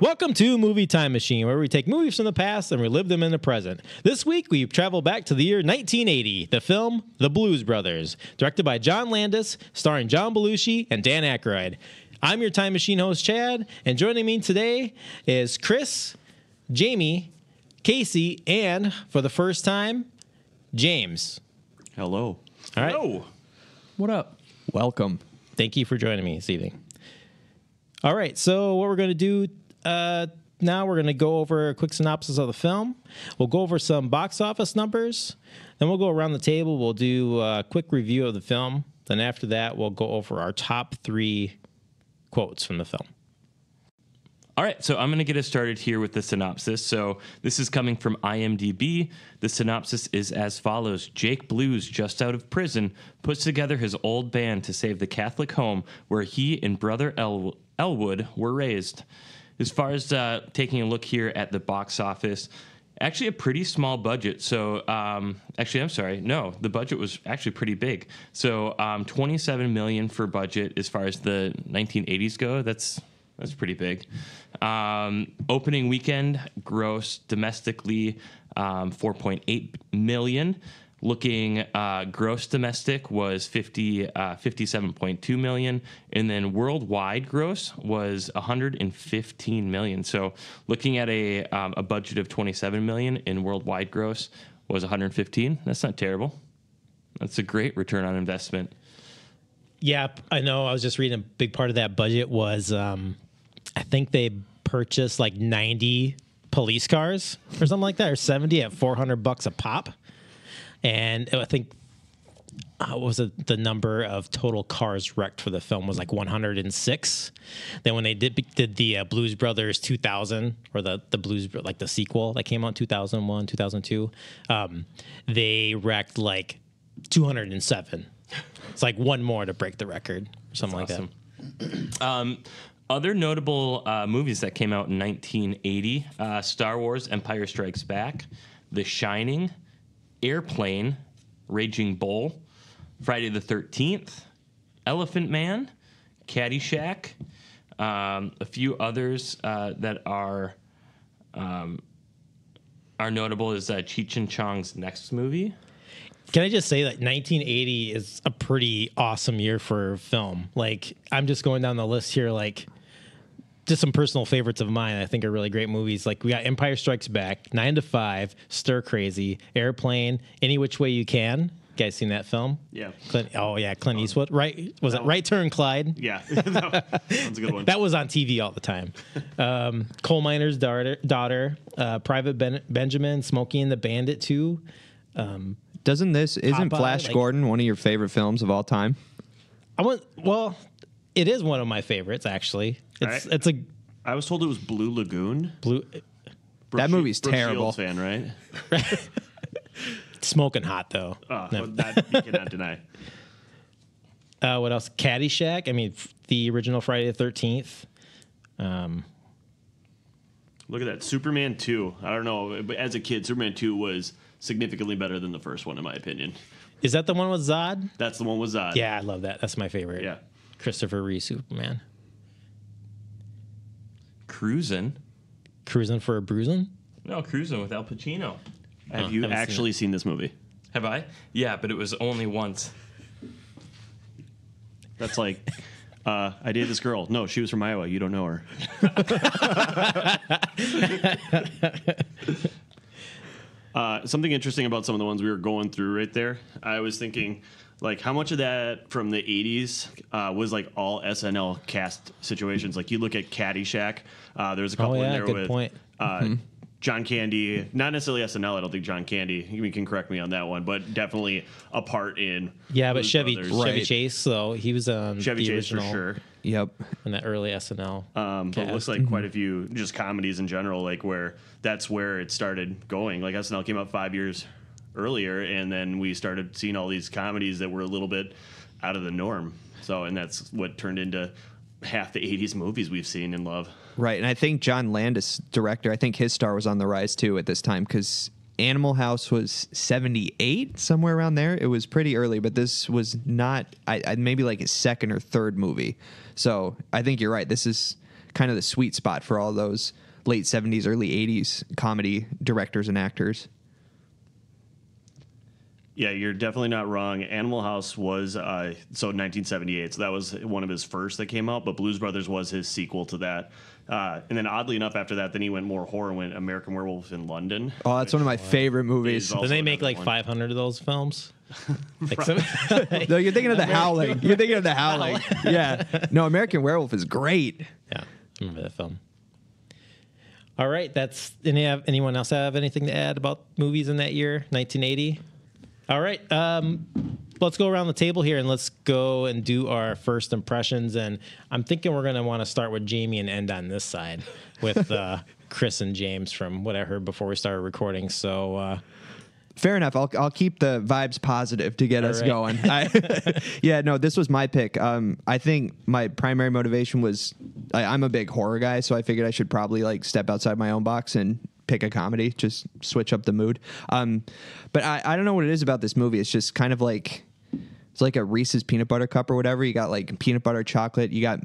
Welcome to Movie Time Machine, where we take movies from the past and relive them in the present. This week, we travel back to the year 1980, the film The Blues Brothers, directed by John Landis, starring John Belushi and Dan Aykroyd. I'm your Time Machine host, Chad, and joining me today is Chris, Jamie, Casey, and for the first time, James. Hello. All right. Hello. What up? Welcome. Thank you for joining me this evening. All right, so what we're going to do uh, now, we're going to go over a quick synopsis of the film. We'll go over some box office numbers. Then we'll go around the table. We'll do a quick review of the film. Then after that, we'll go over our top three quotes from the film. All right, so I'm going to get us started here with the synopsis. So, this is coming from IMDb. The synopsis is as follows Jake Blues, just out of prison, puts together his old band to save the Catholic home where he and brother El- Elwood were raised. As far as uh, taking a look here at the box office, actually a pretty small budget. So, um, actually, I'm sorry, no, the budget was actually pretty big. So, um, 27 million for budget as far as the 1980s go. That's that's pretty big. Um, opening weekend gross domestically um, 4.8 million. Looking uh, gross domestic was 50, uh, 57.2 million, and then worldwide gross was 115 million. So looking at a um, a budget of 27 million in worldwide gross was 115. That's not terrible. That's a great return on investment. Yeah, I know. I was just reading a big part of that budget was um, I think they purchased like 90 police cars or something like that, or 70 at 400 bucks a pop. And I think uh, what was it, the number of total cars wrecked for the film was like 106. Then when they did did the uh, Blues Brothers 2000 or the the Blues like the sequel that came out 2001 2002, um, they wrecked like 207. It's like one more to break the record or something like awesome. that. Um, other notable uh, movies that came out in 1980 uh, Star Wars Empire Strikes Back, The Shining, Airplane, Raging Bull, Friday the 13th, Elephant Man, Caddyshack, um, a few others uh, that are um, are notable is uh, Cheech and Chong's next movie. Can I just say that 1980 is a pretty awesome year for film? Like, I'm just going down the list here, like, just some personal favorites of mine I think are really great movies. Like, we got Empire Strikes Back, Nine to Five, Stir Crazy, Airplane, Any Which Way You Can. You guys seen that film? Yeah. Clint, oh, yeah, Clint Eastwood. Right? Was it Right Turn Clyde? Yeah, that was a good one. That was on TV all the time. Um, Coal Miner's Daughter, daughter uh, Private ben- Benjamin, Smokey and the Bandit too. Um, Doesn't this isn't Popeye, Flash like- Gordon one of your favorite films of all time? I want. Well, it is one of my favorites. Actually, it's Right. it's a I was told it was Blue Lagoon. blue Brooke That movie's Brooke terrible. Shields fan, right? smoking hot though. Uh, No. That you cannot deny. Uh, what else? Caddyshack. I mean, f- the original Friday the Thirteenth. Um, Look at that, Superman two. I don't know, but as a kid, Superman two was significantly better than the first one, in my opinion. is that the one with Zod? That's the one with Zod. Yeah, I love that. That's my favorite. yeah. Christopher Reeve Superman. Cruising. Cruising for a bruising. No, Cruising with Al Pacino. Have you haven't seen actually seen this movie? Have I? Yeah, but it was only once. That's like, uh, I dated this girl. No, she was from Iowa. You don't know her. uh, something interesting about some of the ones we were going through right there. I was thinking, like, how much of that from the '80s uh, was like all SNL cast situations? Like, you look at Caddyshack. Uh, there's a couple Oh, yeah, in there good with point. Uh, John Candy, not necessarily SNL. I don't think John Candy. You can correct me on that one, but definitely a part in. Yeah, but Chevy Brothers. Chevy Chase though he was on Chevy the Chase for original sure. Yep. in that early SNL. Um, but it looks cast. like quite a few just comedies in general, like where that's where it started going. Like SNL came out five years earlier, and then we started seeing all these comedies that were a little bit out of the norm. So, and that's what turned into half the '80s movies we've seen and love. Right, and I think John Landis, director, I think his star was on the rise too at this time because Animal House was 78, somewhere around there. It was pretty early, but this was not, I, I maybe like his second or third movie. So I think you're right. This is kind of the sweet spot for all those late 70s, early 80s comedy directors and actors. Yeah, you're definitely not wrong. Animal House was uh, so 1978, so that was one of his first that came out. But Blues Brothers was his sequel to that. Uh, and then oddly enough, after that, then he went more horror. Went American Werewolf in London. Oh, that's one of my favorite movies. Is Then they make like one. 500 of those films. Like some- No, you're thinking of the Howling. You're thinking of the Howling. yeah. No, American Werewolf is great. yeah, I remember that film. All right, that's any have anyone else have anything to add about movies in that year, 1980? All right, um, let's go around the table here and let's go and do our first impressions. And I'm thinking we're going to want to start with Jamie and end on this side with uh, Chris and James from what I heard before we started recording. So. Uh, Fair enough. I'll I'll keep the vibes positive to get us right. going. I, yeah, no, this was my pick. Um, I think my primary motivation was I, I'm a big horror guy, so I figured I should probably like step outside my own box and pick a comedy, just switch up the mood. Um, but I, I don't know what it is about this movie. It's just kind of like it's like a Reese's peanut butter cup or whatever. You got like peanut butter chocolate. You got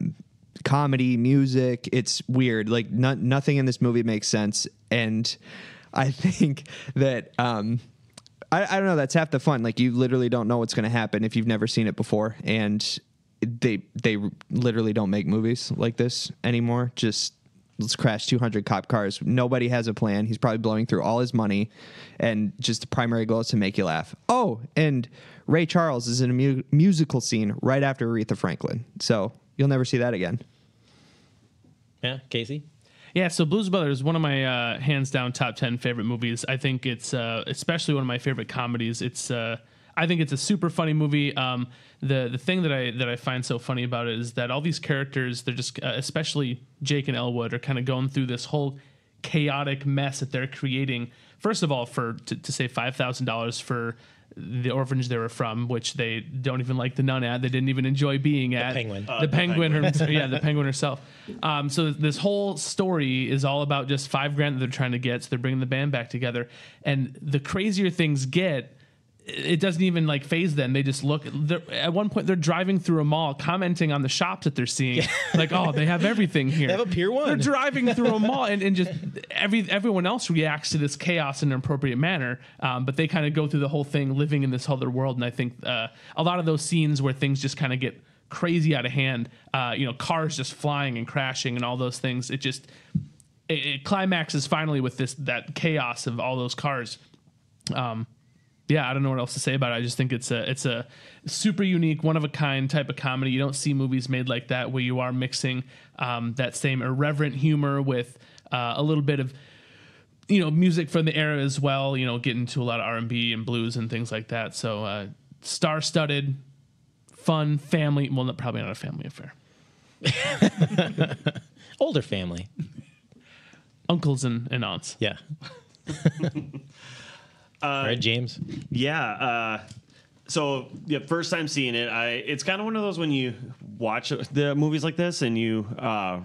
comedy, music. It's weird. Like no, nothing in this movie makes sense, and I think that um, I, I don't know. That's half the fun. Like you literally don't know what's going to happen if you've never seen it before, and they they literally don't make movies like this anymore. Just let's crash 200 cop cars. Nobody has a plan. He's probably blowing through all his money, and just the primary goal is to make you laugh. Oh, and Ray Charles is in a mu- musical scene right after Aretha Franklin, so you'll never see that again. yeah, Casey? Yeah, so Blues Brothers, one of my uh, hands down top ten favorite movies. I think it's uh, especially one of my favorite comedies. It's uh, I think it's a super funny movie. Um, the the thing that I that I find so funny about it is that all these characters, they're just uh, especially Jake and Elwood, are kind of going through this whole chaotic mess that they're creating. First of all, for to, to say five thousand dollars for the orphanage they were from, which they don't even like the nun at. They didn't even enjoy being at. the penguin. the penguin, her- yeah, the penguin herself. Um, so this whole story is all about just five grand that they're trying to get. So they're bringing the band back together, and the crazier things get, it doesn't even like faze them. They just look. At one point, they're driving through a mall, commenting on the shops that they're seeing, like, "Oh, they have everything here." They have a Pier One. They're driving through a mall, and, and just every everyone else reacts to this chaos in an appropriate manner. Um, but they kind of go through the whole thing, living in this other world. And I think uh, a lot of those scenes where things just kind of get crazy out of hand, uh, you know, cars just flying and crashing and all those things. It just it, it climaxes finally with this that chaos of all those cars. Um, yeah, I don't know what else to say about it. I just think it's a it's a super unique, one of a kind type of comedy. You don't see movies made like that where you are mixing um, that same irreverent humor with uh, a little bit of you know music from the era as well. You know, getting into a lot of R and B and blues and things like that. So uh, star studded, fun family. Well, not, probably not a family affair. Older family. Uncles and, and aunts. Yeah. All right, James. Yeah. Uh, so yeah, first time seeing it, I it's kind of one of those when you watch the movies like this and you uh,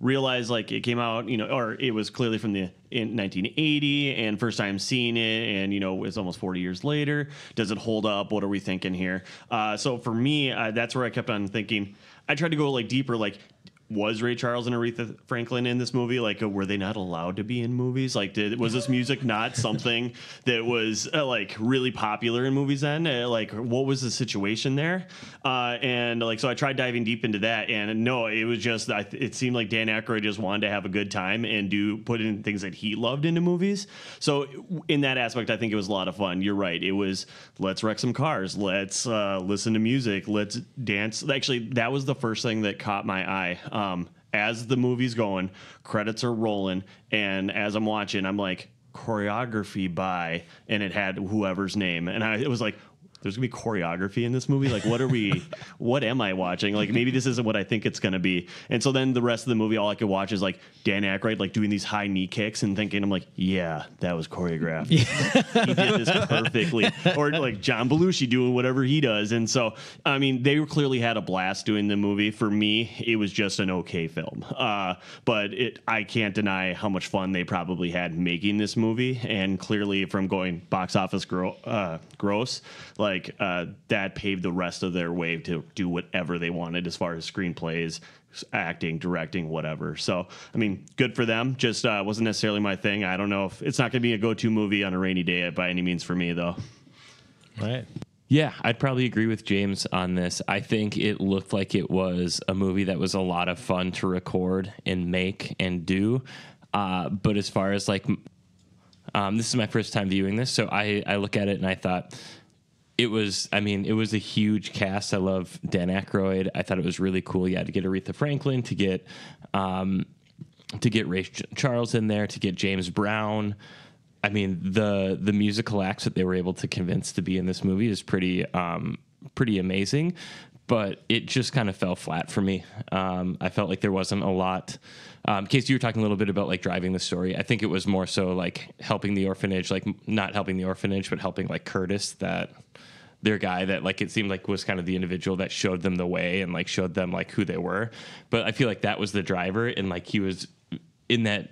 realize like it came out, you know, or it was clearly from the in 1980 and first time seeing it, and you know it's almost 40 years later. Does it hold up? What are we thinking here? Uh, so for me, uh, that's where I kept on thinking. I tried to go like deeper, like was Ray Charles and Aretha Franklin in this movie? Like, uh, were they not allowed to be in movies? Like, did was this music not something that was uh, like really popular in movies then? Uh, like, what was the situation there? Uh, and like, so I tried diving deep into that, and no, it was just I, it seemed like Dan Aykroyd just wanted to have a good time and do put in things that he loved into movies. So in that aspect, I think it was a lot of fun. You're right. It was let's wreck some cars, let's uh, listen to music, let's dance. Actually, that was the first thing that caught my eye um, as the movie's going, credits are rolling, and as I'm watching, I'm like choreography by, and it had whoever's name, and I it was like. There's gonna be choreography in this movie. Like, what are we? what am I watching? Like, maybe this isn't what I think it's gonna be. And so then the rest of the movie, all I could watch is like Dan Aykroyd like doing these high knee kicks and thinking, I'm like, yeah, that was choreographed. he did this perfectly. Or like John Belushi doing whatever he does. And so, I mean, they clearly had a blast doing the movie. For me, it was just an okay film. Uh, but it, I can't deny how much fun they probably had making this movie. And clearly, from going box office gro- uh, gross, like uh, that paved the rest of their way to do whatever they wanted as far as screenplays, acting, directing, whatever. So, I mean, good for them. Just uh, wasn't necessarily my thing. I don't know if it's not going to be a go-to movie on a rainy day by any means for me, though. Right. Yeah, I'd probably agree with James on this. I think it looked like it was a movie that was a lot of fun to record and make and do. Uh, but as far as like, um, this is my first time viewing this, so I, I look at it and I thought it was, I mean, it was a huge cast. I love Dan Aykroyd. I thought it was really cool. Yeah, to get Aretha Franklin, to get, um, to get Ray Charles in there, to get James Brown. I mean, the the musical acts that they were able to convince to be in this movie is pretty um, pretty amazing. But it just kind of fell flat for me. Um, I felt like there wasn't a lot. Um, Casey, you were talking a little bit about like driving the story. I think it was more so like helping the orphanage, like not helping the orphanage, but helping like Curtis, that their guy that like it seemed like was kind of the individual that showed them the way and like showed them like who they were. But I feel like that was the driver, and like he was in that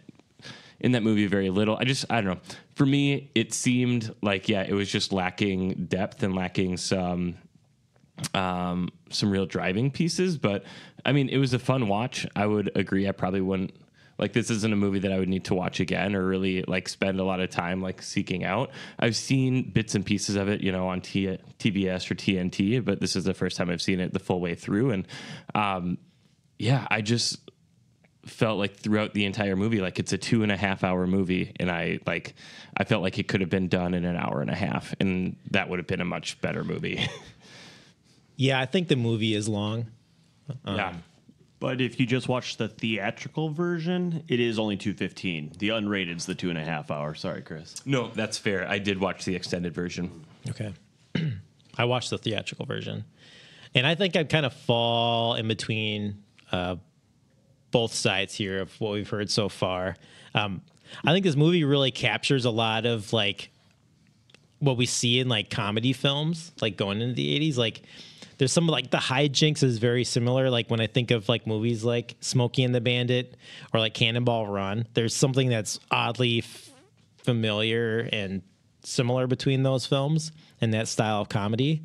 in that movie very little. I just I don't know. For me, it seemed like yeah, it was just lacking depth and lacking some um some real driving pieces, but I mean, it was a fun watch. I would agree. I probably wouldn't like this isn't a movie that I would need to watch again or really like spend a lot of time like seeking out. I've seen bits and pieces of it, you know, on T- TBS or TNT, but this is the first time I've seen it the full way through and um yeah, I just felt like throughout the entire movie like it's a two and a half hour movie and i like i felt like it could have been done in an hour and a half and that would have been a much better movie Yeah, I think the movie is long. yeah But if you just watch the theatrical version, it is only two fifteen. The unrated's the two and a half hour. Sorry, Chris. no that's fair i did watch the extended version Okay. I watched the theatrical version. And I think I kind of fall in between uh, both sides here of what we've heard so far. Um, I think this movie really captures a lot of like what we see in like comedy films, like going into the 80s. Like there's some like the hijinks is very similar. Like when I think of like movies like Smokey and the Bandit or like Cannonball Run, there's something that's oddly f- familiar and similar between those films and that style of comedy.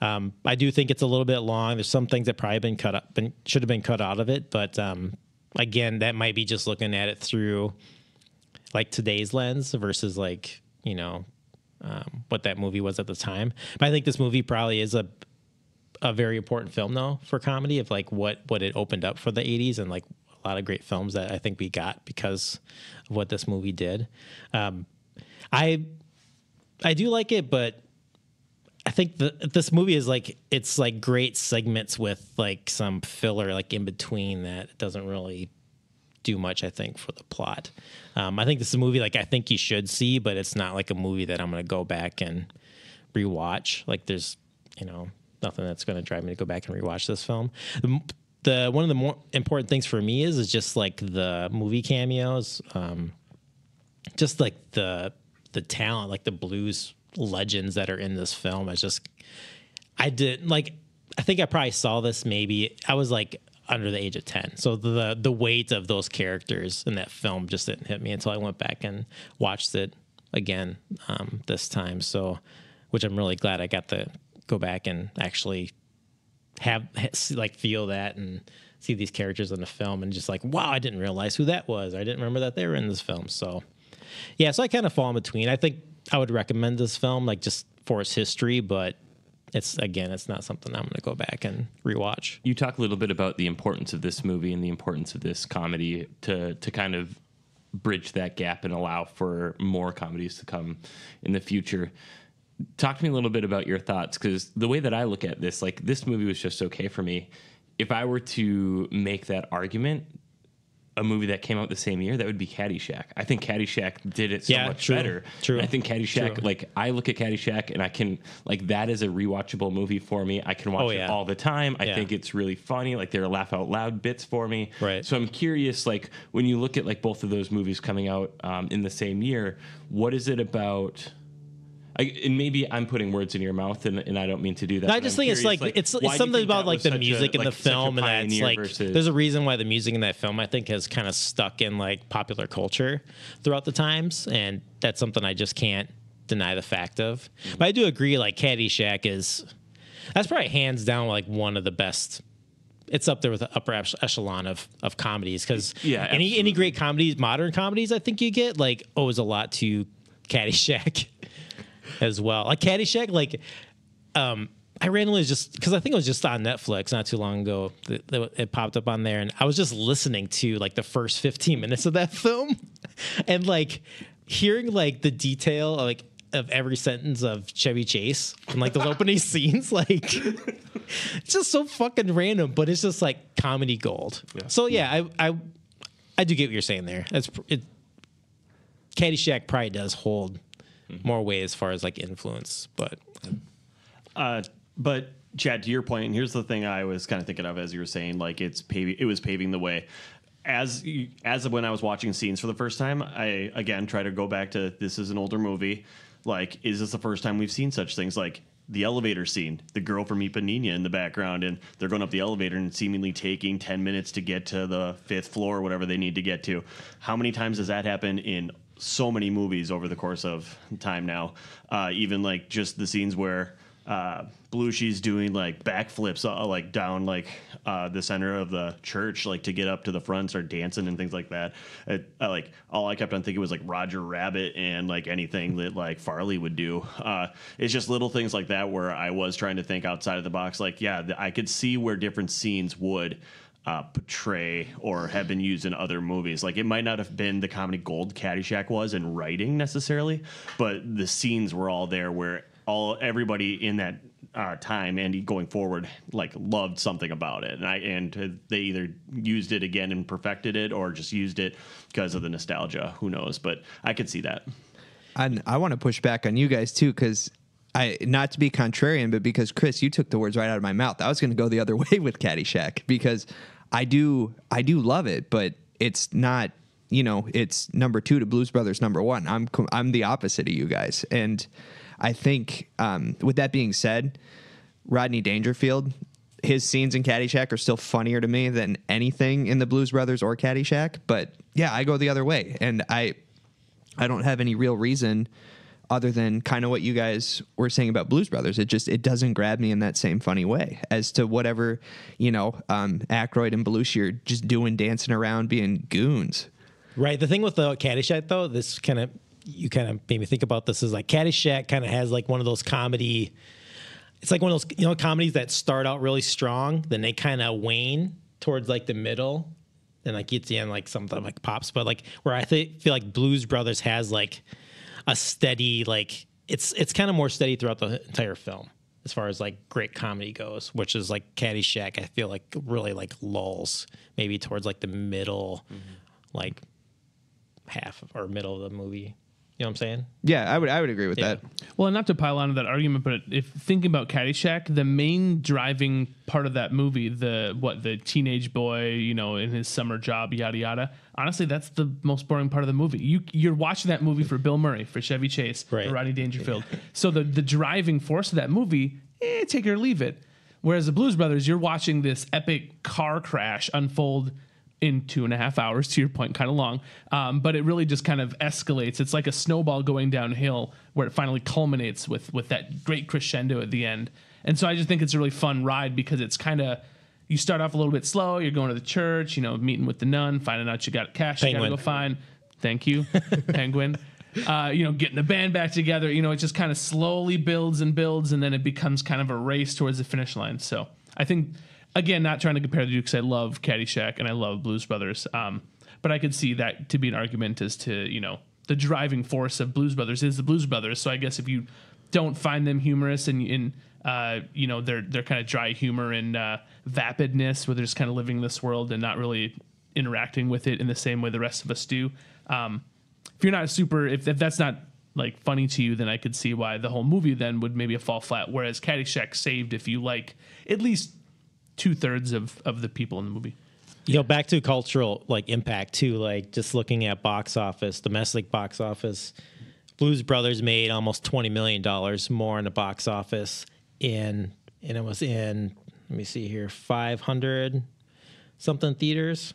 Um, I do think it's a little bit long. There's some things that probably been cut up, been, should have been cut out of it. But um, again, that might be just looking at it through like today's lens versus like you know um, what that movie was at the time. But I think this movie probably is a a very important film though for comedy of like what what it opened up for the 80s and like a lot of great films that I think we got because of what this movie did. Um, I I do like it, but I think the, this movie is like it's like great segments with like some filler like in between that doesn't really do much. I think for the plot. Um, I think this is a movie like I think you should see, but it's not like a movie that I'm to go back and rewatch. Like there's you know nothing that's going to drive me to go back and rewatch this film. The, the one of the more important things for me is is just like the movie cameos. Um, just like the the talent, like the blues legends that are in this film. I just I did like I think I probably saw this maybe I was like under the age of 10. So the the weight of those characters in that film just didn't hit me until I went back and watched it again um, this time. So which I'm really glad I got to go back and actually have like feel that and see these characters in the film and just like wow I didn't realize who that was. I didn't remember that they were in this film. So yeah, so I kind of fall in between. I think I would recommend this film, like just for its history, but it's again, it's not something I'm going to go back and rewatch. you talk a little bit about the importance of this movie and the importance of this comedy to to kind of bridge that gap and allow for more comedies to come in the future. Talk to me a little bit about your thoughts because the way that I look at this, like this movie was just okay for me. If I were to make that argument, a movie that came out the same year, that would be Caddyshack. I think Caddyshack did it so Yeah, much true, better. true, And I think Caddyshack, true. like I look at Caddyshack and I can like that is a rewatchable movie for me. I can watch Oh, it all the time. I Yeah. think it's really funny. Like there are laugh out loud bits for me. Right. So I'm curious, like when you look at like both of those movies coming out um, in the same year, what is it about? I, and maybe I'm putting words in your mouth, and, and I don't mean to do that. No, I just think it's curious, like, it's it's something about like the such a- music in like, the film and that's like versus- there's a reason why the music in that film I think has kind of stuck in like popular culture throughout the times and that's something I just can't deny the fact of. But I do agree like Caddyshack is that's probably hands down like one of the best it's up there with the upper echelon of of comedies because Yeah, any any great comedies, modern comedies, I think you get like oh, owes a lot to Caddyshack as well. Like Caddyshack, like um, I randomly just because I think it was just on Netflix not too long ago. That, that it popped up on there, and I was just listening to like the first fifteen minutes of that film, and like hearing like the detail like of every sentence of Chevy Chase and like those opening scenes, like it's just so fucking random, but it's just like comedy gold. So yeah, I I I do get what you're saying there. That's it. Caddyshack probably does hold more weight as far as like influence, but Uh, but Chad, to your point, and here's the thing I was kind of thinking of as you were saying, like it's paving, it was paving the way. As you, as of when I was watching scenes for the first time, I again try to go back to this is an older movie. Like, is this the first time we've seen such things? Like the elevator scene, the girl from Ipanema in the background, and they're going up the elevator and seemingly taking ten minutes to get to the fifth floor, or whatever they need to get to. How many times has that happened in so many movies over the course of time now? Uh, even like just the scenes where uh, Belushi's doing like backflips, uh, like down like uh, the center of the church, like to get up to the front, start dancing and things like that. It, uh, like all I kept on thinking was like Roger Rabbit and like anything that like Farley would do. Uh, it's just little things like that where I was trying to think outside of the box. Like, yeah, I could see where different scenes would. Uh, portray or have been used in other movies. Like it might not have been the comedy gold Caddyshack was in writing necessarily, but the scenes were all there where all everybody in that uh, time and going forward like loved something about it and i and they either used it again and perfected it or just used it because of the nostalgia who knows but i could see that And I want to push back on you guys too, because I not to be contrarian, but because Chris, you took the words right out of my mouth. I was going to go the other way with Caddyshack because I do I do love it, but it's not you know it's number two to Blues Brothers number one. I'm I'm the opposite of you guys, and I think um, with that being said, Rodney Dangerfield. His scenes in Caddyshack are still funnier to me than anything in the Blues Brothers or Caddyshack. But yeah, I go the other way, and I I don't have any real reason other than kind of what you guys were saying about Blues Brothers. It just it doesn't grab me in that same funny way as to whatever you know. Um, Aykroyd and Belushi are just doing dancing around, being goons. Right. The thing with the Caddyshack, though, this kind of you kind of made me think about this is like Caddyshack kind of has like one of those comedy. It's like one of those you know comedies that start out really strong, then they kind of wane towards like the middle, and like at the end like something like pops. But like where I th- feel like Blues Brothers has like a steady like it's it's kind of more steady throughout the entire film as far as like great comedy goes, which is like Caddyshack. I feel like really like lulls maybe towards like the middle, mm-hmm. like half or middle of the movie. You know what I'm saying? Yeah, I would I would agree with Yeah. that. Well, and not to pile onto that argument, but if thinking about Caddyshack, the main driving part of that movie, the what the teenage boy, you know, in his summer job, yada yada. Honestly, that's the most boring part of the movie. You you're watching that movie for Bill Murray, for Chevy Chase, Right. for Rodney Dangerfield. So the the driving force of that movie, eh, take it or leave it. Whereas the Blues Brothers, you're watching this epic car crash unfold in two and a half hours, to your point, kind of long. Um, but it really just kind of escalates. It's like a snowball going downhill where it finally culminates with with that great crescendo at the end. And so I just think it's a really fun ride because it's kind of you start off a little bit slow. You're going to the church, you know, meeting with the nun, finding out you got cash, you got to go find. Thank you, Penguin. Uh, you know, getting the band back together. You know, it just kind of slowly builds and builds, and then it becomes kind of a race towards the finish line. So I think, again, not trying to compare the two because I love Caddyshack and I love Blues Brothers, um, but I could see that to be an argument as to you know the driving force of Blues Brothers is the Blues Brothers. So I guess if you don't find them humorous and in uh, you know their their kind of dry humor and uh, vapidness, where they're just kind of living this world and not really interacting with it in the same way the rest of us do. Um, if you're not super, if, if that's not like funny to you, then I could see why the whole movie then would maybe fall flat. Whereas Caddyshack saved if you like at least two thirds of of the people in the movie. You know, back to cultural like impact too. Like just looking at box office, domestic box office. Blues Brothers made almost twenty million dollars more in the box office in, and it was in. Let me see here, five hundred something theaters,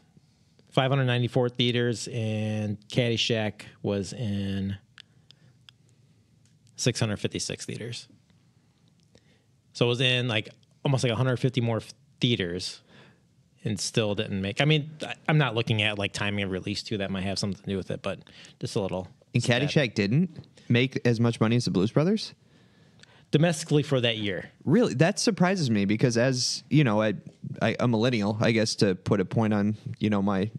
five hundred ninety four theaters, and Caddyshack was in six hundred fifty six theaters. So it was in like almost like 150 more theaters and still didn't make. I mean, I'm not looking at like timing of release too. That might have something to do with it, but just a little. And stat. Caddyshack didn't make as much money as the Blues Brothers. domestically for that year. Really, that surprises me because as you know, I, I a millennial, I guess to put a point on you know my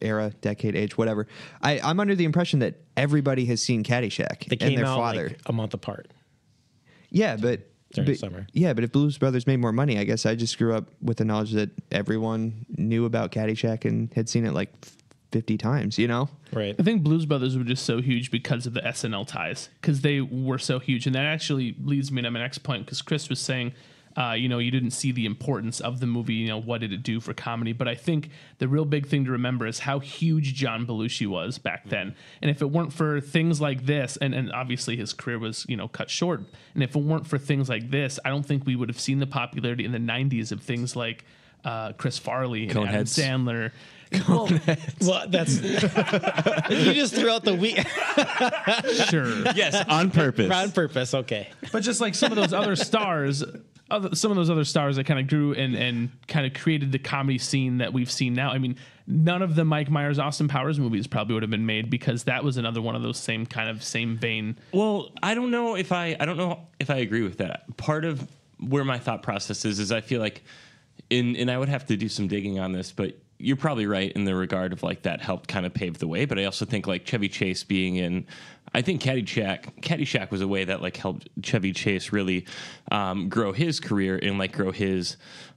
era, decade, age, whatever. I, I'm under the impression that everybody has seen Caddyshack They and their out father. like a month apart. yeah, but. During the summer. Yeah, but if Blues Brothers made more money, I guess I just grew up with the knowledge that everyone knew about Caddyshack and had seen it like 50 times, you know? Right. I think Blues Brothers were just so huge because of the SNL ties, because they were so huge, and that actually leads me to my next point. Because Chris was saying, uh, you know, you didn't see the importance of the movie. You know, what did it do for comedy? But I think the real big thing to remember is how huge John Belushi was back then. And if it weren't for things like this, and, and obviously his career was you know cut short, and if it weren't for things like this, I don't think we would have seen the popularity in the '90s of things like uh, Chris Farley and Adam Sandler. Well, Well, that's you just threw out the week sure. Yes, on purpose. on purpose. Okay. but just like some of those other stars other, some of those other stars that kind of grew and, and kind of created the comedy scene that we've seen now i mean none of the mike myers austin powers movies probably would have been made because that was another one of those same kind of same vein Well, I don't know if I I don't know if I agree with that. Part of where my thought process is is I feel like in and I would have to do some digging on this, but you're probably right in the regard of like that helped kind of pave the way. But I also think like Chevy Chase being in I think Caddyshack Caddyshack was a way that like helped Chevy Chase really um, grow his career and like grow his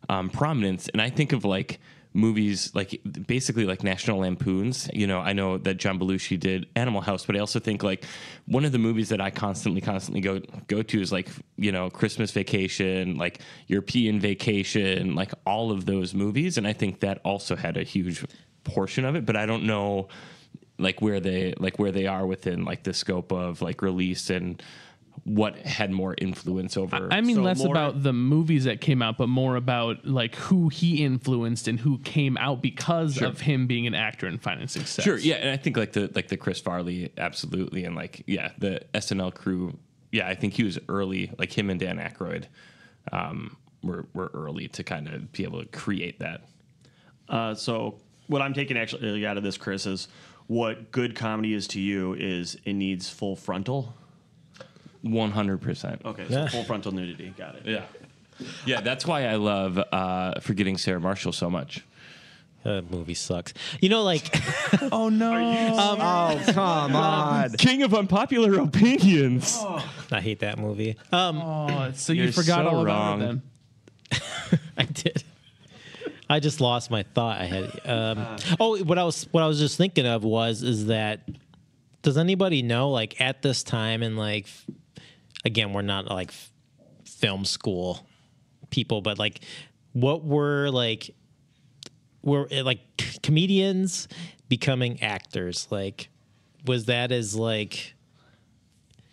um, prominence. And I think of like movies like basically like National Lampoons. You know, I know that John Belushi did Animal House, but I also think like one of the movies that I constantly, constantly go go to is like you know Christmas Vacation, like European Vacation, like all of those movies, and I think that also had a huge portion of it. But I don't know like where they like where they are within like the scope of like release and what had more influence over. i mean So less more- about the movies that came out but more about like who he influenced and who came out because of him being an actor and finding success Sure, yeah, and I think like the like the Chris Farley, absolutely, and like yeah, the SNL crew, yeah, I think he was early, like him and Dan Aykroyd, um, were were early to kind of be able to create that. Uh, so what I'm taking actually out of this, Chris, is what good comedy is to you is it needs full frontal. One hundred percent. Okay, so Yeah. full frontal nudity. Got it. Yeah, yeah, that's why I love uh, forgetting Sarah Marshall so much. That movie sucks. You know, like oh no Oh, come on. King of unpopular opinions. I hate that movie. Um, oh, so you You're forgot so all about wrong. it then I did. I just lost my thought. I had. Um, oh, what I was what I was just thinking of was is that does anybody know like at this time and like f- again we're not like f- film school people, but like what were like were like c- comedians becoming actors like was that as like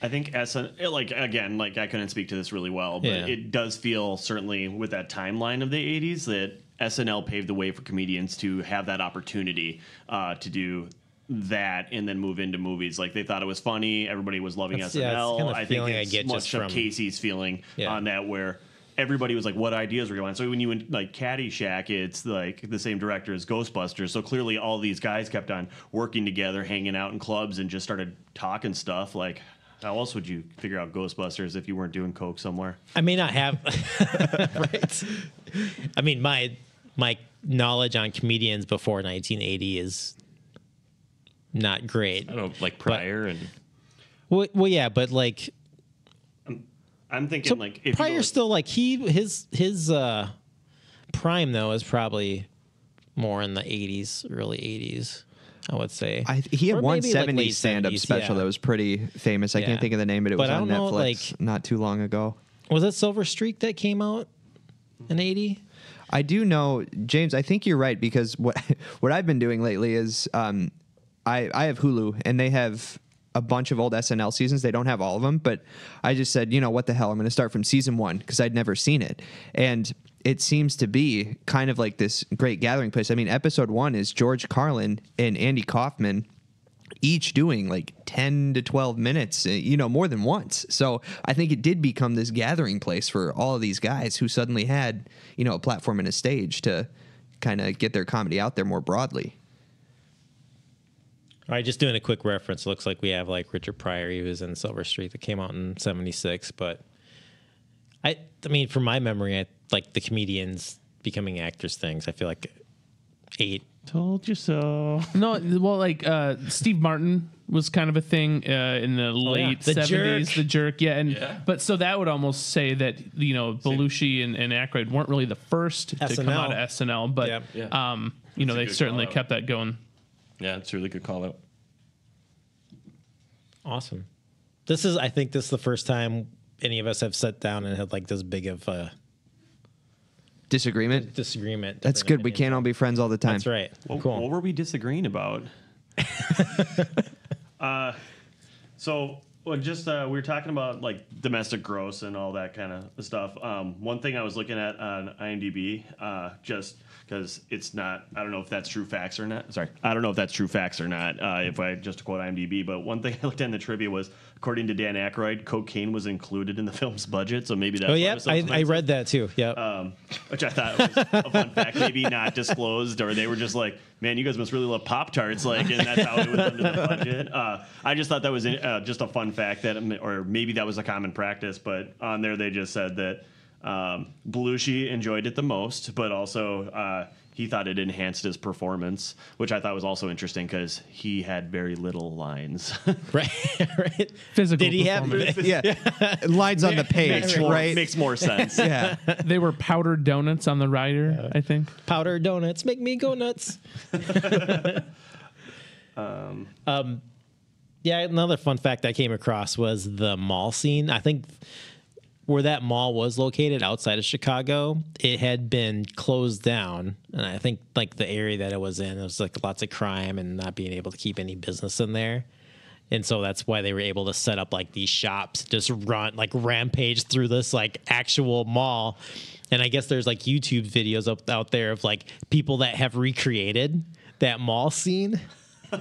I think SN it, like again, like I couldn't speak to this really well, but Yeah. it does feel certainly with that timeline of the '80s that SNL paved the way for comedians to have that opportunity uh, to do that and then move into movies. Like they thought it was funny, everybody was loving That's- yeah, that's SNL. kind of I think feeling I it's get much just of Casey's feeling Yeah. on that where. Everybody was like, "What ideas were going on?" So when you went like Caddyshack, it's like the same director as Ghostbusters. So clearly, all these guys kept on working together, hanging out in clubs, and just started talking stuff. Like, how else would you figure out Ghostbusters if you weren't doing coke somewhere? I may not have right. I mean, my my knowledge on comedians before 1980 is not great. I don't know, like Pryor and Well, well, yeah, but like I'm thinking so like if Pryor you go, still like he his his uh prime though is probably more in the 80s, early 80s. I would say. I, he had Or one maybe, like, 70s late stand up 70s, special yeah. that was pretty famous. I Yeah. can't think of the name, but it But was I on don't know, Netflix like- not too long ago. Was it Silver Streak that came out in 80? I do know, James. I think you're right because what what I've been doing lately is um, I I have Hulu and they have a bunch of old SNL seasons. They don't have all of them, but I just said, you know what the hell, I'm going to start from season one because I'd never seen it, and it seems to be kind of like this great gathering place. I mean, episode one is George Carlin and Andy Kaufman each doing like 10 to 12 minutes, uh, you know, more than once. So I think it did become this gathering place for all of these guys who suddenly had, you know, a platform and a stage to kind of get their comedy out there more broadly. All right, just doing a quick reference. Looks like we have like Richard Pryor. He was in Silver Streak that came out in '76. But I, I mean, from my memory, I like the comedians becoming actors things. I feel like eight. Told you so. No, well, like uh, Steve Martin was kind of a thing uh, in the Oh, yeah. late The seventies. Jerk. The jerk, yeah, and Yeah. but so that would almost say that you know Belushi and, and Aykroyd weren't really the first to come out of SNL, but Yep. Yeah. um, you know That's a they good certainly kept that going. Yeah, it's a really good call out. Awesome. This is, I think, this is the first time any of us have sat down and had like this big of a Disagreement? disagreement. That's different good. We can't all be friends all the time. That's right. What, cool. what were we disagreeing about? uh, so well, just uh, we were talking about like domestic gross and all that kind of stuff. Um, one thing I was looking at on IMDb, uh, just because it's not, I don't know if that's true facts or not. Sorry, I don't know if that's true facts or not. Uh, if I just to quote IMDb, but one thing I looked at in the trivia was, according to Dan Aykroyd, cocaine was included in the film's budget. So maybe that's oh yeah, I, I read that too. Yeah. um, which I thought was a fun fact, maybe not disclosed, or they were just like, "Man, you guys must really love Pop Tarts," like, and that's how it was under the budget. Uh, I just thought that was uh, just a fun fact that, or maybe that was a common practice, but on there they just said that um, Belushi enjoyed it the most, but also. Uh, he thought it enhanced his performance, which I thought was also interesting because he had very little lines. right. right. Physical Did he have? yeah. Lines on the page, makes, more, right? makes more sense. yeah. they were powdered donuts on the rider, I think. powdered donuts make me go nuts. um, yeah, another fun fact I came across was the mall scene. I think where that mall was located outside of Chicago, it had been closed down, and I think like the area that it was in, it was like lots of crime and not being able to keep any business in there. And so that's why they were able to set up like these shops, just run like rampage through this like actual mall. And I guess there's like YouTube videos up out there of like people that have recreated that mall scene.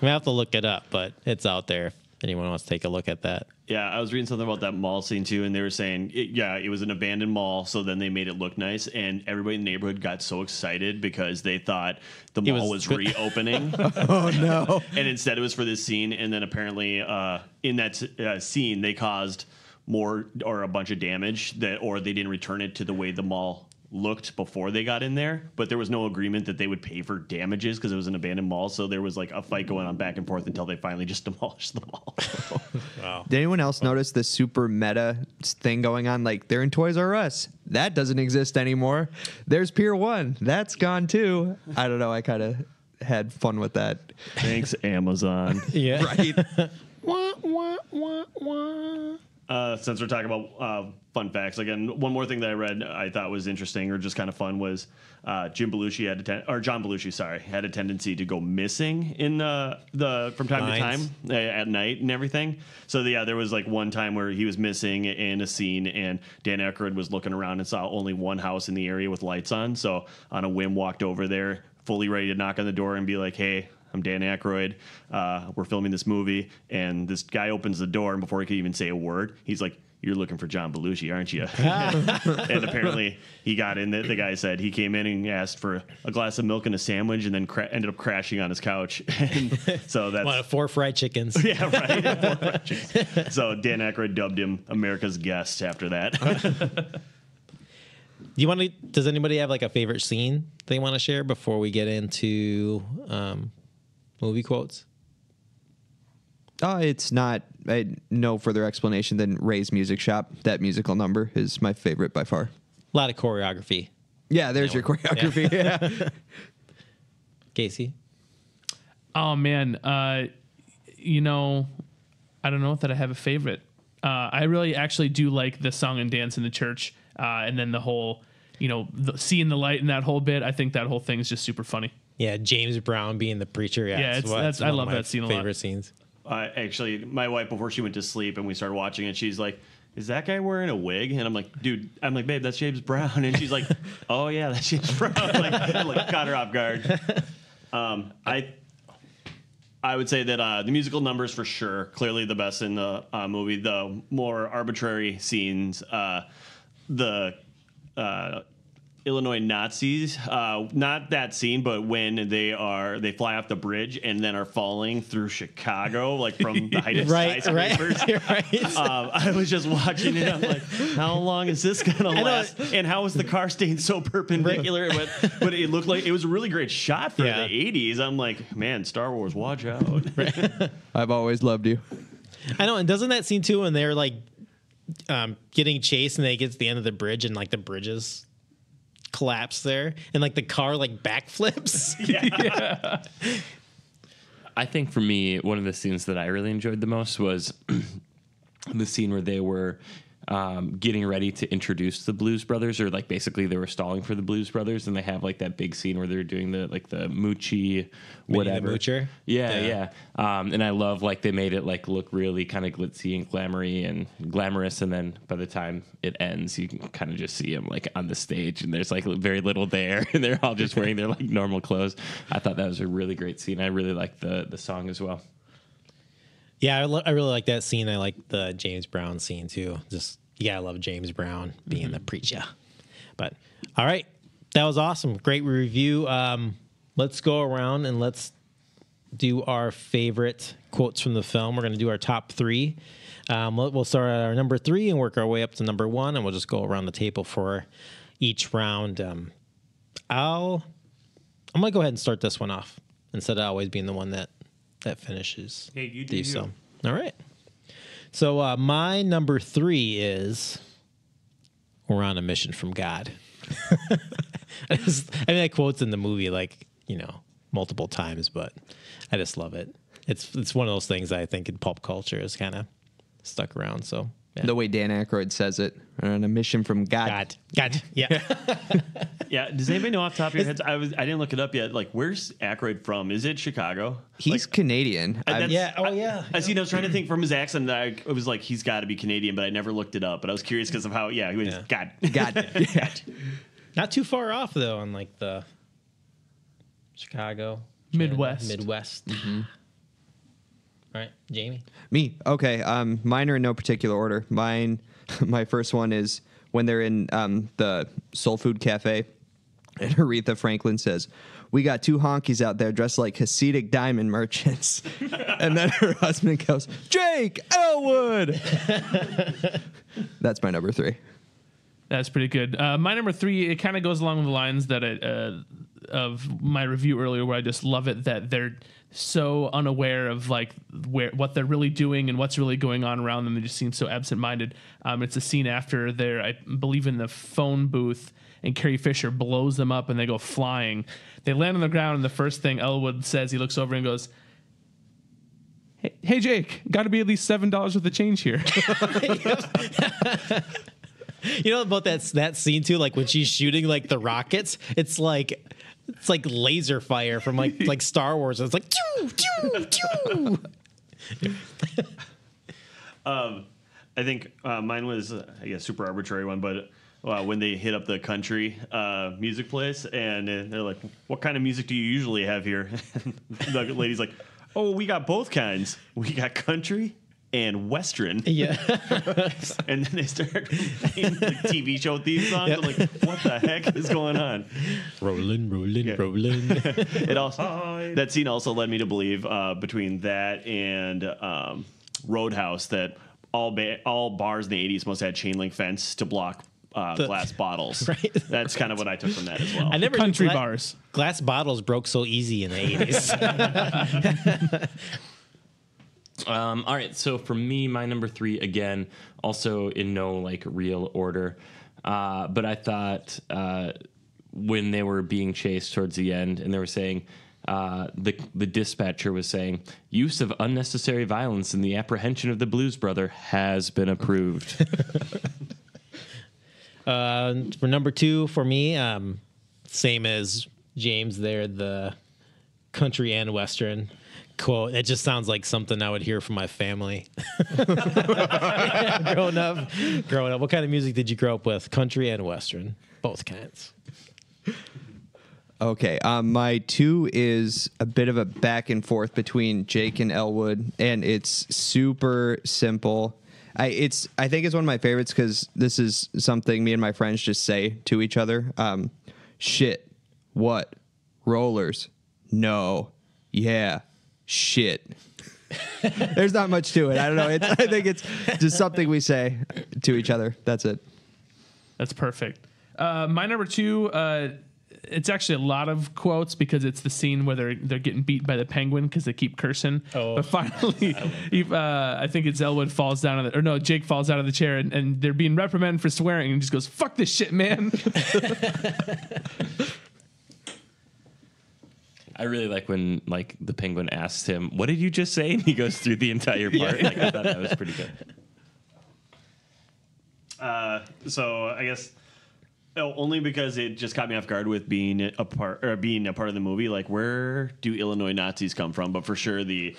we have to look it up, but it's out there anyone wants to take a look at that. Yeah, I was reading something about that mall scene too, and they were saying, it, yeah, it was an abandoned mall, so then they made it look nice, and everybody in the neighborhood got so excited because they thought the mall was- was, reopening. Oh, no. and instead it was for this scene, and then apparently uh, in that uh, scene they caused more or a bunch of damage that, or they didn't return it to the way the mall looked before they got in there but there was no agreement that they would pay for damages because it was an abandoned mall so there was like a fight going on back and forth until they finally just demolished the mall Did anyone else notice the super meta thing going on? Like they're in Toys R Us. That doesn't exist anymore. There's Pier One. That's gone too. I don't know. I kind of had fun with that. thanks amazon Yeah. Right. wah, wah, wah, wah. Uh, since we're talking about uh, fun facts, again, one more thing that I read I thought was interesting or just kind of fun was uh, Jim Belushi had a ten- or John Belushi, sorry, had a tendency to go missing in uh, the from time to time uh, at night and everything. So yeah, there was like one time where he was missing in a scene, and Dan Aykroyd was looking around and saw only one house in the area with lights on. So on a whim, walked over there, fully ready to knock on the door and be like, "Hey." I'm Dan Aykroyd. Uh, we're filming this movie, and this guy opens the door, and before he could even say a word, he's like, "You're looking for John Belushi, aren't you?" and apparently, he got in. The, the guy said he came in and asked for a glass of milk and a sandwich, and then cra- ended up crashing on his couch. and so that's One of four fried chickens. yeah, right. so Dan Aykroyd dubbed him America's guest after that. you want to? Does anybody have like a favorite scene they want to share before we get into um, movie quotes? Uh, it's not I, no further explanation than Ray's Music Shop. That musical number is my favorite by far. A lot of choreography. Yeah, there's your choreography. Yeah. Casey. Oh man, uh, you know, I don't know that I have a favorite. Uh, I really actually do like the song and dance in the church, uh, and then the whole, you know, the, seeing the light and that whole bit. I think that whole thing is just super funny. Yeah, James Brown being the preacher. Yeah, Yeah, it's it's- what- that's- it's I love that scene a lot. Favorite scenes. Uh, actually, my wife before she went to sleep and we started watching it, she's like, "Is that guy wearing a wig?" And I'm like, "Dude," I'm like, "Babe, that's James Brown." And she's like, "Oh yeah, that's James Brown." like, I, like caught her off guard. Um, I I would say that uh, the musical numbers for sure, clearly the best in the uh, movie. The more arbitrary scenes, uh, the uh, Illinois Nazis, uh, not that scene, but when they are they fly off the bridge and then are falling through Chicago, like from the height of Right, right, skyscrapers. right. Um, I was just watching it. I'm like, how long is this gonna know. last? And how is the car staying so perpendicular? But, but it looked like it was a really great shot for Yeah. the 80s. I'm like, man, Star Wars, watch out. I've always loved you. I know, and doesn't that scene too when they're like um, getting chased and they get to the end of the bridge and like the bridges collapse there and like the car like backflips. Yeah. I think for me, one of the scenes that I really enjoyed the most was the scene where they were um, getting ready to introduce the Blues Brothers, or like basically they were stalling for the Blues Brothers, and they have like that big scene where they're doing the like the moochie, whatever. Moocher? Yeah, Yeah. yeah. Um, and I love like they made it like look really kind of glitzy and glamoury and glamorous, and then by the time it ends, you can kind of just see them like on the stage, and there's like very little there, and they're all just wearing their like normal clothes. I thought that was a really great scene. I really liked the the song as well. Yeah, I, lo- I really like that scene. I like the James Brown scene too. Just you gotta love James Brown being the preacher. But all right, that was awesome. Great review. Um, let's go around and let's do our favorite quotes from the film. We're gonna do our top three. Um, we'll, we'll start at our number three and work our way up to number one, and we'll just go around the table for each round. Um, I'll I'm gonna go ahead and start this one off instead of always being the one that that finishes. Hey, you do these. you. So, all right. So uh, my number three is we're on a mission from God. I, just, I mean, that quote's in the movie like you know multiple times, but I just love it. It's it's one of those things I think in pop culture is kind of stuck around. So yeah. The way Dan Aykroyd says it, uh, on a mission from God. God, God, yeah. Yeah. Does anybody know off the top of your heads? I was I didn't look it up yet. Like, where's Aykroyd from? Is it Chicago? He's Canadian. I- I'm- Yeah, oh, I- yeah. I seen. I was trying to think from his accent. I, it was like he's got to be Canadian, but I never looked it up. But I was curious because of how. Yeah, he was Yeah. God. God. Yeah. Not too far off though on like the Chicago Midwest. Midwest. Mm-hmm. All right, Jamie. Me. Okay. Um, mine are in no particular order. Mine, my first one is when they're in um, the Soul Food Cafe, and Aretha Franklin says, "We got two honkies out there dressed like Hasidic diamond merchants," and then her husband goes, "Jake Elwood." That's my number three. That's pretty good. Uh, my number three, it kind of goes along the lines that it, uh, of my review earlier, where I just love it that they're so unaware of like where what they're really doing and what's really going on around them. They just seem so absent-minded. Um, it's a scene after they're, I believe, in the phone booth, and Carrie Fisher blows them up, and they go flying. They land on the ground, and the first thing Elwood says, he looks over and goes. "Hey- Hey Jake, got to be at least seven dollars worth of change here. You know about that that scene too, like when she's shooting like the rockets, it's like it's like laser fire from like like Star Wars. It's like choo, choo, choo. Um, I think uh, mine was, uh, I guess, super arbitrary one, but uh, when they hit up the country uh, music place and uh, they're like, "What kind of music do you usually have here?" the lady's like, "Oh, we got both kinds. We got country." And Western, Yeah, and then they start playing like TV show theme songs. Yeah. I'm like, what the heck is going on? rolling, rolling, Yeah. rolling. It also that scene also led me to believe uh, between that and um, Roadhouse that all ba- all bars in the '80s must have had chain link fence to block uh, The- glass bottles. Right. That's kind of what I took from that as well. I never knew Country gla- bars. Glass bottles broke so easy in the eighties. Um, all right, so for me, my number three again, also in no like real order, uh, but I thought uh, when they were being chased towards the end, and they were saying. Uh, the the dispatcher was saying use of unnecessary violence in the apprehension of the Blues Brother has been approved. Uh, for number two, for me, um, same as James there, the country and western quote. It just sounds like something I would hear from my family. growing up, growing up. What kind of music did you grow up with? Country and western, both kinds. Okay, um, my two is a bit of a back and forth between Jake and Elwood, and it's super simple. I it's I think it's one of my favorites because this is something me and my friends just say to each other. Um, shit, what, rollers, no, yeah, shit. There's not much to it. I don't know. It's, I think it's just something we say to each other. That's it. That's perfect. Uh, my number two, uh, it's actually a lot of quotes because it's the scene where they're they're getting beat by the penguin because they keep cursing. Oh. But finally, he, uh, I think it's Elwood falls down, of the, or no, Jake falls out of the chair and, and they're being reprimanded for swearing and just goes, "Fuck this shit, man." I really like when like the penguin asks him, "What did you just say?" and he goes through the entire part. Like I thought that was pretty good. Uh, so I guess oh, only because it just caught me off guard with being a part or being a part of the movie. Like, where do Illinois Nazis come from? But for sure, the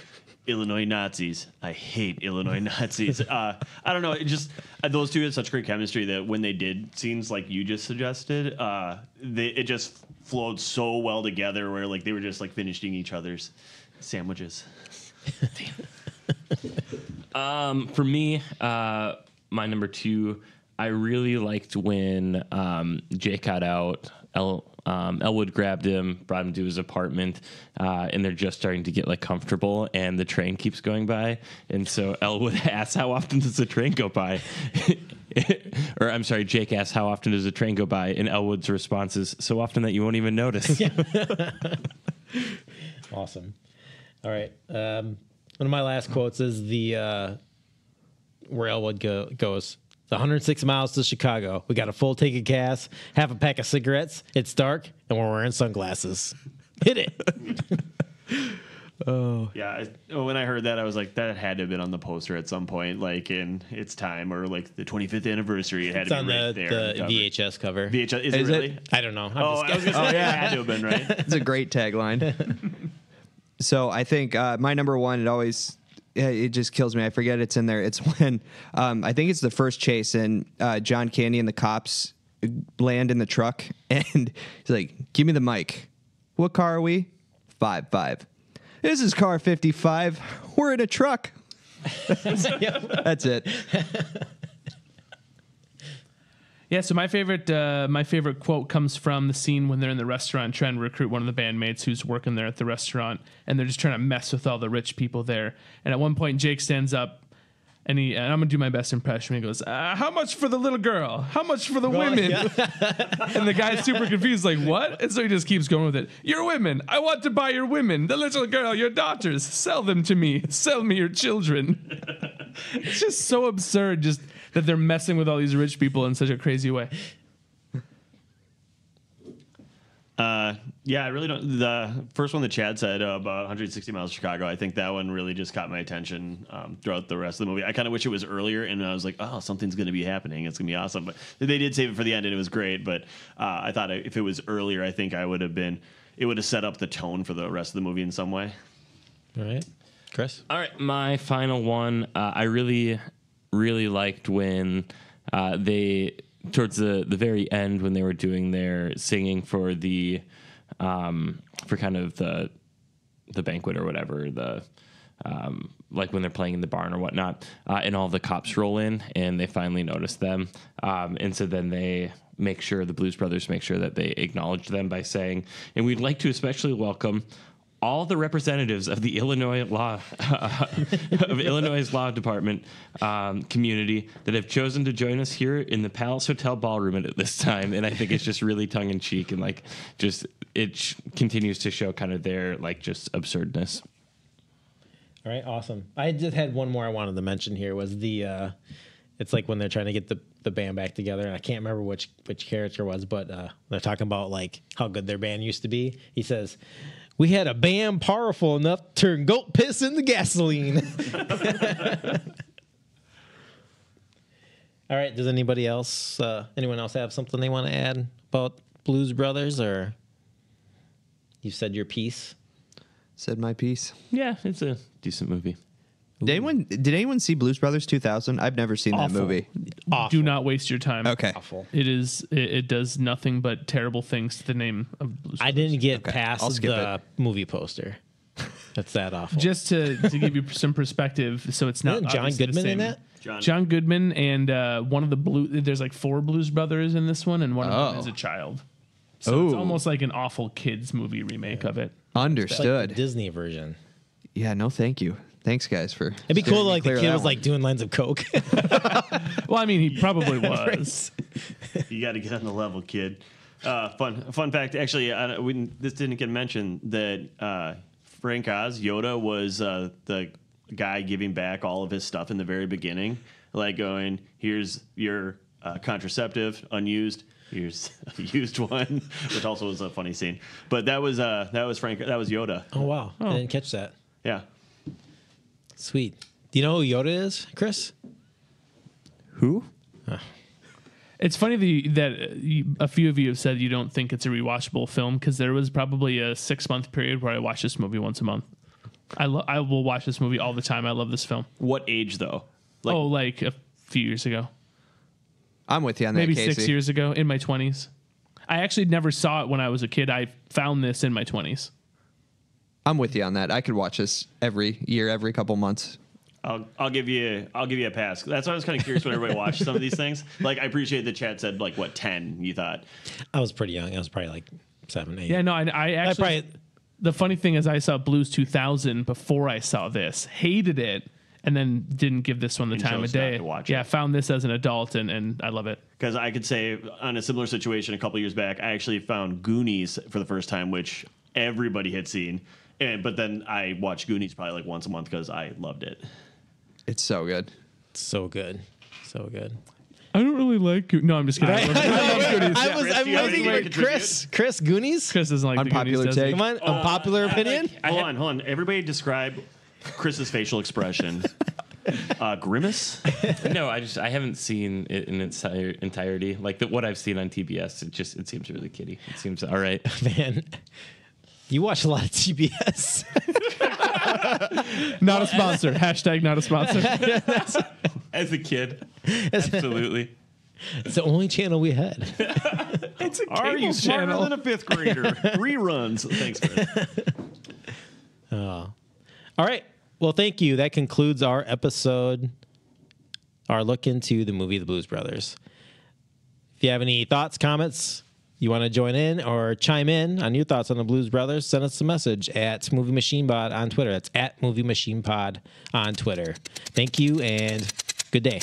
Illinois Nazis. I hate Illinois Nazis. Uh, I don't know. It just uh, those two had such great chemistry that when they did scenes like you just suggested, uh, they, it just flowed so well together. Where like they were just like finishing each other's sandwiches. Um, for me, uh, my number two, I really liked when um, Jake got out. El, um, Elwood grabbed him, brought him to his apartment, uh, and they're just starting to get like comfortable. And the train keeps going by, and so Elwood asks, "How often does the train go by?" or I'm sorry, Jake asks, "How often does the train go by?" And Elwood's response is, "So often that you won't even notice." Awesome. All right. Um, one of my last quotes is the uh, where Elwood go, goes. It's 106 miles to Chicago. We got a full tank of gas, half a pack of cigarettes. It's dark, and we're wearing sunglasses. Hit it. Oh yeah, I, when I heard that, I was like, that had to have been on the poster at some point, like in its time or like the 25th anniversary. It had It's to on be right the, there. the on cover. VHS cover. VHS. Is, Is it it? really? I don't know. I'm Oh, just I was gonna say it had to have been right. It's a great tagline. so I think uh, my number one, it always yeah, it just kills me. I forget it's in there. It's when um, I think it's the first chase and uh, John Candy and the cops land in the truck and he's like, "Give me the mic. What car are we? Five five. This is car fifty five. We're in a truck. That's it. Yeah, so my favorite uh, my favorite quote comes from the scene when they're in the restaurant trying to recruit one of the bandmates who's working there at the restaurant, and they're just trying to mess with all the rich people there. And at one point, Jake stands up, and he and I'm gonna do my best impression. He goes, uh, "How much for the little girl? How much for the women?" and the guy's super confused, like, "What?" And so he just keeps going with it. Your women. I want to buy your women. The little girl, your daughters. Sell them to me. Sell me your children. it's just so absurd. Just that they're messing with all these rich people in such a crazy way. Uh, yeah, I really don't. The first one that Chad said uh, about 160 miles to Chicago, I think that one really just caught my attention um, throughout the rest of the movie. I kind of wish it was earlier, and I was like, oh, something's going to be happening. It's going to be awesome. But they did save it for the end, and it was great. But uh, I thought if it was earlier, I think I would have been. It would have set up the tone for the rest of the movie in some way. All right. Chris? All right, my final one. Uh, I really, really liked when uh, they towards the the very end when they were doing their singing for the um, for kind of the the banquet or whatever the um, like when they're playing in the barn or whatnot, uh, and all the cops roll in and they finally notice them, um, and so then they make sure the Blues Brothers make sure that they acknowledge them by saying, and we'd like to especially welcome all the representatives of the Illinois law of Illinois law department um, community that have chosen to join us here in the Palace Hotel ballroom at this time, and I think it's just really tongue in cheek and like just it sh- continues to show kind of their like just absurdness. All right, awesome. I just had one more I wanted to mention here was the uh it's like when they're trying to get the the band back together, and I can't remember which which character was, but uh, they're talking about like how good their band used to be. He says, "We had a band powerful enough to turn goat piss into gasoline." All right. Does anybody else, uh, anyone else have something they want to add about Blues Brothers, or you said your piece? Said my piece. Yeah, it's a decent movie. Did anyone did anyone see Blues Brothers 2000? I've never seen Awful. that movie. Awful. Do not waste your time. Okay. Awful. It is. It, it does nothing but terrible things to the name of Blues. I Brothers. didn't get Okay, I'll past skip the movie poster. That's that awful. Just to to give you some perspective, so it's not Isn't John obviously the Goodman in same- that? John, John Goodman and uh, one of the blue. There's like four Blues Brothers in this one, and one of them Oh. is a child. So it's Ooh. almost like an awful kids movie remake of it. Understood. the Disney version. yeah, no, thank you. Thanks, guys, for. It'd be cool, me like the kid was one. like doing lines of coke. Well, I mean, he probably was. you got to get on the level, kid. Uh, fun fun fact. Actually, I, we, this didn't get mentioned that uh, Frank Oz Yoda was uh, the guy giving back all of his stuff in the very beginning, like going, "Here's your uh, contraceptive, unused." Here's a used one, which also was a funny scene. But that was uh, that was Frank. That was Yoda. oh wow, I didn't catch that. Yeah. Sweet. Do you know who Yoda is, Chris? who? It's funny that, you, that uh, you, a few of you have said you don't think it's a rewatchable film because there was probably a six month period where I watched this movie once a month. I lo- I will watch this movie all the time. I love this film. What age though? Like, oh, like a few years ago, I'm with you on that. maybe Casey. six years ago, in my twenties. I actually never saw it when I was a kid. I found this in my twenties. I'm with you on that. I could watch this every year, every couple months. I'll, I'll give you I'll give you a pass. That's why I was kind of curious when everybody watched some of these things. Like I appreciate the chat said like what ten you thought. I was pretty young. I was probably like seven, eight. Yeah, no, I, I actually. probably- the funny thing is, I saw Blues 2000 before I saw this. Hated it, and then didn't give this one the time of day. to watch yeah, it. found this as an adult, and, and I love it. Because I could say on a similar situation a couple years back, I actually found Goonies for the first time, which everybody had seen. And but then I watched Goonies probably like once a month because I loved it. It's so good. so good, so good. I don't really like. Go- no, I'm just kidding. I love, I love Goonies. I was, I'm do you waiting for Chris. Chris Goonies. Chris doesn't like Unpopular the Goonies, take. Come on, unpopular opinion. hold on, hold on. Everybody describe Chris's facial expression. uh, grimace. no, I just I haven't seen it in its entire- entirety. Like the, what I've seen on TBS, it just it seems really kiddie. It seems all right. Man, you watch a lot of TBS. Not a sponsor. Hashtag not a sponsor. As a kid, absolutely. it's the only channel we had. It's a Are you smarter channel. than a fifth grader? Reruns. Thanks, Chris. Oh. All right. Well, thank you. That concludes our episode, our look into the movie The Blues Brothers. If you have any thoughts, comments, you want to join in or chime in on your thoughts on the Blues Brothers, send us a message at Movie Machine Pod on Twitter. That's at Movie Machine Pod on Twitter. Thank you and good day.